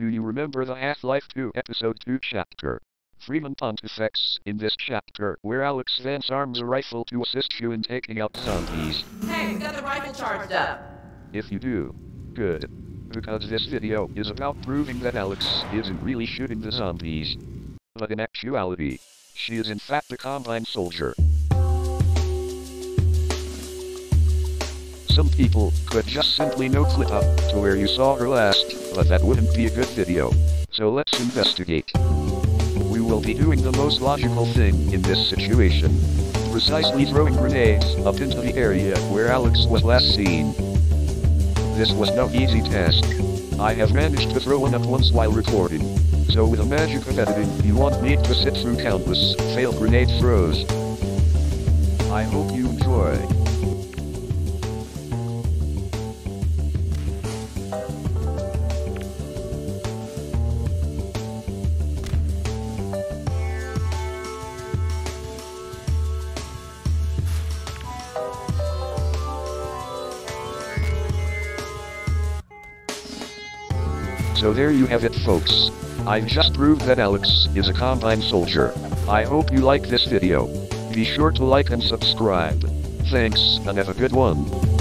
Do you remember the Half-Life 2 Episode 2 chapter? Freeman Pontifex in this chapter, where Alyx Vance arms a rifle to assist you in taking out zombies. Hey, we got the rifle charged up. If you do, good. Because this video is about proving that Alyx isn't really shooting the zombies. But in actuality, she is in fact a Combine soldier. Some people could just simply no clip up to where you saw her last, but that wouldn't be a good video. So let's investigate. We will be doing the most logical thing in this situation. Precisely throwing grenades up into the area where Alyx was last seen. This was no easy task. I have managed to throw one up once while recording. So with the magic of editing, you won't need to sit through countless failed grenade throws. I hope you enjoy. So there you have it folks. I've just proved that Alyx is a Combine soldier. I hope you like this video. Be sure to like and subscribe. Thanks and have a good one.